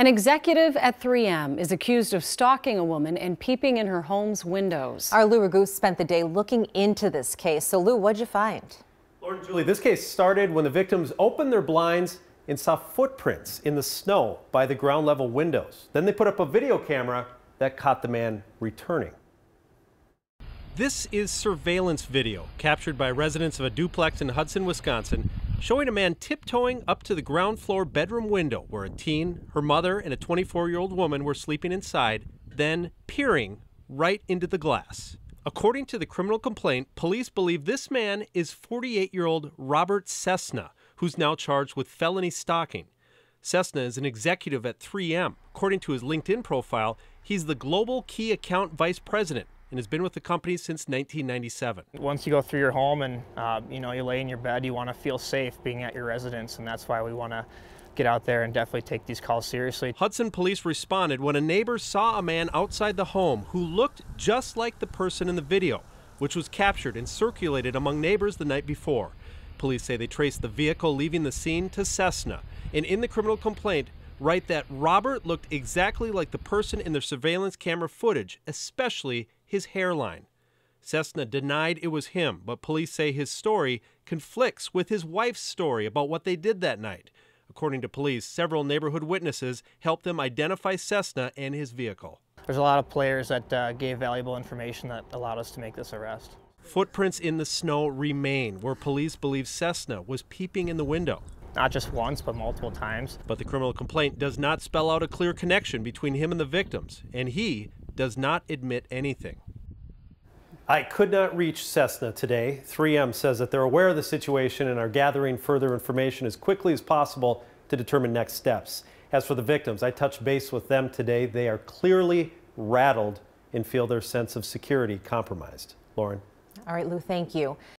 An executive at 3M is accused of stalking a woman and peeping in her home's windows. Our Lou Raguse spent the day looking into this case. So, Lou, what'd you find? Lauren Julie, this case started when the victims opened their blinds and saw footprints in the snow by the ground level windows. Then they put up a video camera that caught the man returning. This is surveillance video captured by residents of a duplex in Hudson, Wisconsin, showing a man tiptoeing up to the ground floor bedroom window where a teen, her mother, and a 24 year old woman were sleeping inside, then peering right into the glass. According to the criminal complaint, police believe this man is 48 year old Robert Cesena, who's now charged with felony stalking. Cesena is an executive at 3M. According to his LinkedIn profile, he's the global key account vice president and has been with the company since 1997. Once you go through your home and uh, you know you lay in your bed, you want to feel safe being at your residence, and that's why we want to get out there and definitely take these calls seriously. Hudson police responded when a neighbor saw a man outside the home who looked just like the person in the video, which was captured and circulated among neighbors the night before. Police say they traced the vehicle leaving the scene to Cesena, and in the criminal complaint, write that Robert looked exactly like the person in the surveillance camera footage, especially his hairline. Cesena denied it was him, but police say his story conflicts with his wife's story about what they did that night. According to police, several neighborhood witnesses helped them identify Cesena and his vehicle. There's a lot of players that uh, gave valuable information that allowed us to make this arrest. Footprints in the snow remain where police believe Cesena was peeping in the window. Not just once, but multiple times. But the criminal complaint does not spell out a clear connection between him and the victims, and he does not admit anything. I could not reach Cesena today. 3M says that they're aware of the situation and are gathering further information as quickly as possible to determine next steps. As for the victims, I touched base with them today. They are clearly rattled and feel their sense of security compromised. Lauren. All right, Lou, thank you.